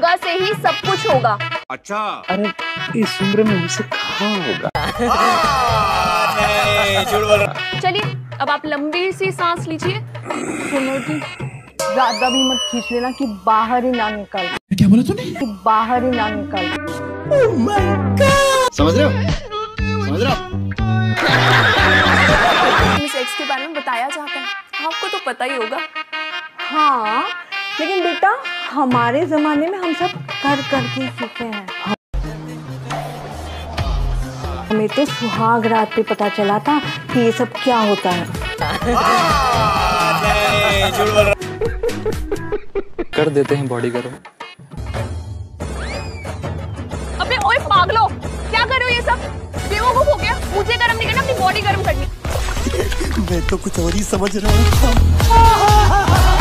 योगा से ही सब कुछ होगा। अच्छा। अरे इस उम्र में मुझसे कहाँ होगा? चलिए अब आप लंबी सी सांस लीजिए। सुनो जी ज़्यादा भी मत खींच लेना कि बाहर ही ना निकल। क्या बोला तूने? कि बाहर ही ना निकल। समझ रहे हो? समझ रहे हो? सेक्स के बारे में बताया जाता है। आपको तो पता ही होगा। हाँ। लेकिन बेटा हमारे जमाने में हम सब कर करके सीखे हैं। हमें तो सुहाग रात पे पता चला था कि ये सब क्या होता है। कर देते हैं बॉडी गर्म अबे ओए पागलो क्या कर रहे हो ये सब? बेवकूफ़ हो गया। मुझे गर्म नहीं करना अपनी बॉडी गर्म करनी। मैं तो कुछ और ही समझ रहा हूँ। हो